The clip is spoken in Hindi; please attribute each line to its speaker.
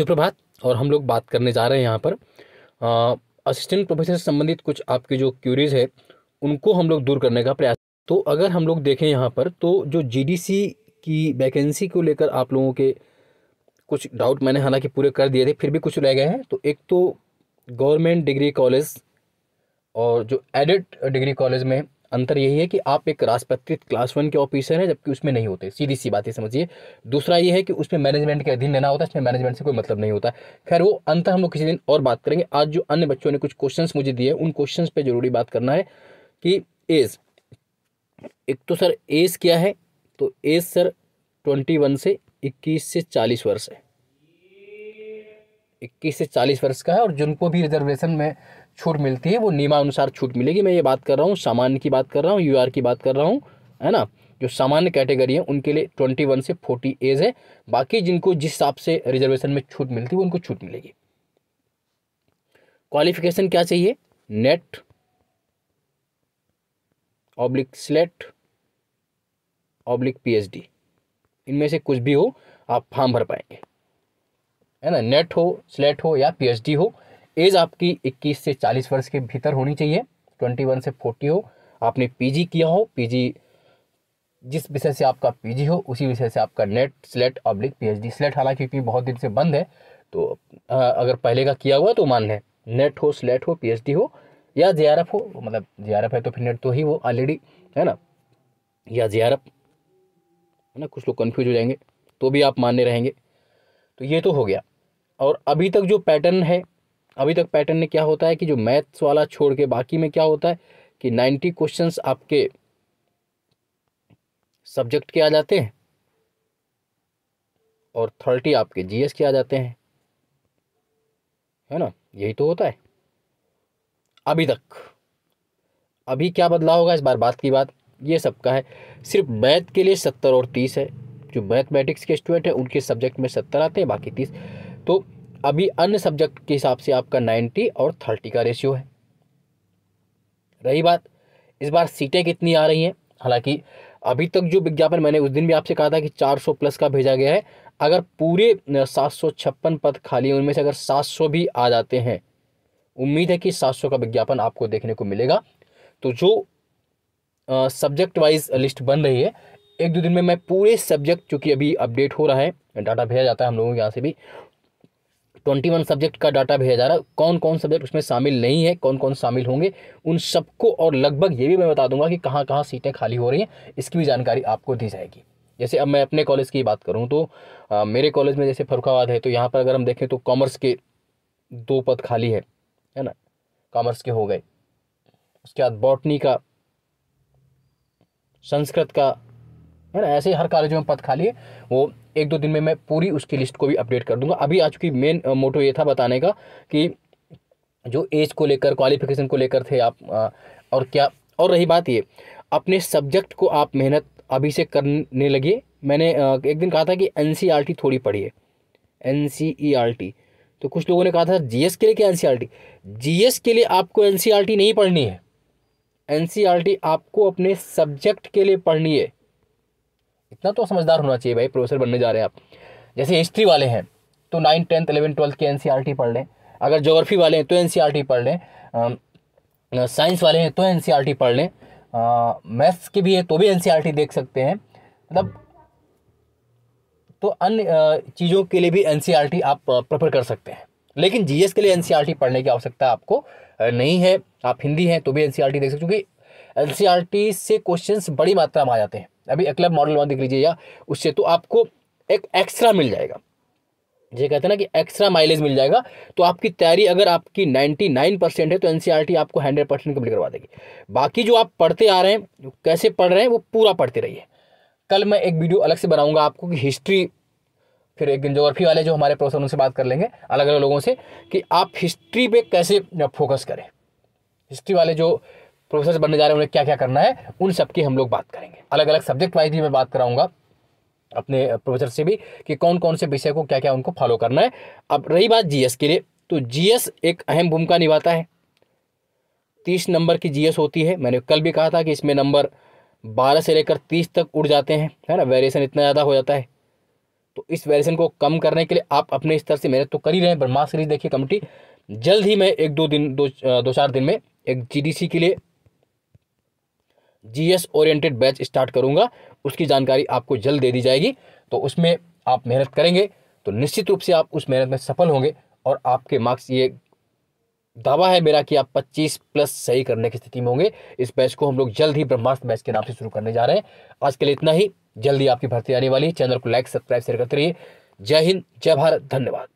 Speaker 1: सुप्रभात, और हम लोग बात करने जा रहे हैं यहाँ पर। असिस्टेंट प्रोफेसर से संबंधित कुछ आपकी जो क्यूरीज है, उनको हम लोग दूर करने का प्रयास तो अगर हम लोग देखें यहाँ पर तो जो जीडीसी की वैकेंसी को लेकर आप लोगों के कुछ डाउट मैंने हालाँकि पूरे कर दिए थे, फिर भी कुछ रह गए हैं। तो एक तो गवर्नमेंट डिग्री कॉलेज और जो एडेड डिग्री कॉलेज में अंतर यही है कि आप एक राजपत्रित क्लास वन के ऑफिसर हैं, जबकि उसमें नहीं होते। सीधी सी बात है समझिए। दूसरा ये है कि उसमें मैनेजमेंट के अधीन लेना होता है, इसमें मैनेजमेंट से कोई मतलब नहीं होता। खैर, वो अंतर हम लोग किसी दिन और बात करेंगे। आज जो अन्य बच्चों ने कुछ क्वेश्चन मुझे दिए, उन क्वेश्चन पर ज़रूरी बात करना है कि एज एक तो सर एज क्या है? तो एज सर ट्वेंटी वन से इक्कीस से चालीस वर्ष है। इक्कीस से चालीस वर्ष का है और जिनको भी रिजर्वेशन में छूट मिलती है, वो नियमानुसार छूट मिलेगी। मैं ये बात कर रहा हूँ, सामान्य की बात कर रहा हूँ यूआर की बात कर रहा हूँ, है ना? जो सामान्य कैटेगरी है, उनके लिए ट्वेंटी वन से फोर्टी एज है। बाकी जिनको जिस हिसाब से रिजर्वेशन में छूट मिलती है उनको छूट मिलेगी। क्वालिफिकेशन क्या चाहिए? NET, oblique SLET oblique PhD. इनमें से कुछ भी हो, आप फॉर्म भर पाएँगे। है ना नेट हो स्लेट हो या पीएचडी हो एज आपकी 21 से 40 वर्ष के भीतर होनी चाहिए 21 से 40 हो। आपने पीजी किया हो पीजी जिस विषय से आपका पीजी हो, उसी विषय से आपका NET SLET oblique PhD SLET हालाँकि क्योंकि बहुत दिन से बंद है तो अगर पहले का किया हुआ तो मान लें नेट हो स्लेट हो पीएचडी हो, या जेआरएफ हो मतलब जेआरएफ है तो फिर नेट तो ही वो ऑलरेडी है ना? या जे है ना? कुछ लोग कन्फ्यूज़ हो जाएँगे तो भी आप मानने रहेंगे। तो ये तो हो गया। और अभी तक जो पैटर्न है, अभी तक पैटर्न में क्या होता है कि जो मैथ्स वाला छोड़ के बाकी में क्या होता है कि नाइन्टी क्वेश्चंस आपके सब्जेक्ट के आ जाते हैं और थर्टी आपके जीएस के आ जाते हैं। है ना? यही तो होता है। अभी तक। अभी क्या बदलाव होगा? इस बार बात की बात ये सबका है। सिर्फ़ मैथ के लिए सत्तर और तीस है। जो मैथमेटिक्स के स्टूडेंट हैं, उनके सब्जेक्ट में सत्तर आते हैं, बाकी तीस। तो अभी अन्य सब्जेक्ट के हिसाब से आपका नाइन्टी और थर्टी का रेशियो है। रही बात, इस बार सीटें कितनी आ रही हैं? हालाँकि अभी तक जो विज्ञापन मैंने उस दिन भी आपसे कहा था कि 400 प्लस का भेजा गया है, अगर पूरे सात सौ छप्पन पद खाली उनमें से अगर 700 भी आ जाते हैं, उम्मीद है कि 700 का विज्ञापन आपको देखने को मिलेगा। तो जो सब्जेक्ट वाइज लिस्ट बन रही है, एक दो दिन में मैं पूरे सब्जेक्ट चूँकि अभी अपडेट हो रहा है डाटा भेजा जाता है हम लोगों के यहाँ से भी ट्वेंटी वन सब्जेक्ट का डाटा भेजा जा रहा है। कौन कौन सब्जेक्ट उसमें शामिल नहीं है कौन कौन शामिल होंगे उन सबको और लगभग ये भी मैं बता दूँगा कि कहाँ कहाँ सीटें खाली हो रही हैं इसकी भी जानकारी आपको दी जाएगी। जैसे अब मैं अपने कॉलेज की बात करूँ तो आ, मेरे कॉलेज में जैसे फरुखाबाद है तो यहाँ पर अगर हम देखें तो कॉमर्स के दो पद खाली है है ना? कॉमर्स के हो गए। उसके बाद बॉटनी का संस्कृत का है ना? ऐसे ही हर कॉलेज में पद खाली है। वो एक दो दिन में मैं पूरी उसकी लिस्ट को भी अपडेट कर दूँगा। अभी आज की मेन मोटो ये था बताने का कि जो एज को लेकर क्वालिफिकेशन को लेकर थे आप और क्या, और रही बात ये, अपने सब्जेक्ट को आप मेहनत अभी से करने लगे। मैंने एक दिन कहा था कि एन e थोड़ी पढ़ी है। एन e तो कुछ लोगों ने कहा था जीएस के लिए क्या एन जीएस e के लिए आपको एन नहीं पढ़नी है। एन आपको अपने सब्जेक्ट के लिए पढ़नी है। इतना तो समझदार होना चाहिए भाई प्रोफेसर बनने जा रहे हैं आप। जैसे हिस्ट्री वाले हैं तो नाइन टेंथ एलेवन ट्वेल्थ के एन पढ़ लें। अगर जोग्राफी वाले हैं तो एन पढ़ लें। साइंस वाले हैं तो एन पढ़ लें। मैथ्स के भी है तो भी एन देख सकते हैं। मतलब तो अन्य चीज़ों के लिए भी एन आप प्रेफर कर सकते हैं। लेकिन जीएस के लिए एन पढ़ने की आवश्यकता आपको नहीं है। आप हिंदी हैं तो भी एन देख सकते क्योंकि एन से क्वेश्चंस बड़ी मात्रा में आ जाते हैं। अभी क्लब मॉडल वन देख लीजिए या उससे तो आपको एक एक्स्ट्रा मिल जाएगा। ये कहते हैं ना कि एक्स्ट्रा माइलेज मिल जाएगा। तो आपकी तैयारी अगर आपकी 99 परसेंट है तो एनसीईआरटी आपको 100 परसेंट कंप्लीट करवा देगी। बाकी जो आप पढ़ते आ रहे हैं कैसे पढ़ रहे हैं, वो पूरा पढ़ते रहिए। कल मैं एक वीडियो अलग से बनाऊँगा आपको कि हिस्ट्री फिर एक दिन जोग्राफी वाले जो हमारे प्रोफेसर उनसे बात कर लेंगे अलग अलग लोगों से कि आप हिस्ट्री पे कैसे फोकस करें। हिस्ट्री वाले जो प्रोफेसर बनने जा रहे हैं, उन्हें क्या क्या करना है, उन सब की हम लोग बात करेंगे। अलग अलग सब्जेक्ट वाइज भी मैं बात कराऊँगा अपने प्रोफेसर से भी कि कौन कौन से विषय को क्या क्या उनको फॉलो करना है। अब रही बात जीएस के लिए तो जीएस एक अहम भूमिका निभाता है। तीस नंबर की जीएस होती है। मैंने कल भी कहा था कि इसमें नंबर बारह से लेकर तीस तक उड़ जाते हैं, है ना? वेरिएशन इतना ज़्यादा हो जाता है। तो इस वेरिएशन को कम करने के लिए आप अपने स्तर से मेहनत तो कर ही रहे हैं, ब्रह्मास्त्र सीरीज़ देखिए कमिटी जल्द ही मैं एक दो दिन, दो दो चार दिन में एक जीडीसी के लिए जीएस ओरिएंटेड बैच स्टार्ट करूँगा, उसकी जानकारी आपको जल्द दे दी जाएगी तो उसमें आप मेहनत करेंगे तो निश्चित रूप से आप उस मेहनत में सफल होंगे और आपके मार्क्स ये दावा है मेरा कि आप 25 प्लस सही करने की स्थिति में होंगे। इस बैच को हम लोग जल्द ही ब्रह्मास्त्र बैच के नाम से शुरू करने जा रहे हैं। आज के लिए इतना ही, जल्दी आपकी भर्ती आने वाली है। चैनल को लाइक सब्सक्राइब शेयर करते रहिए। जय हिंद, जय भारत, धन्यवाद।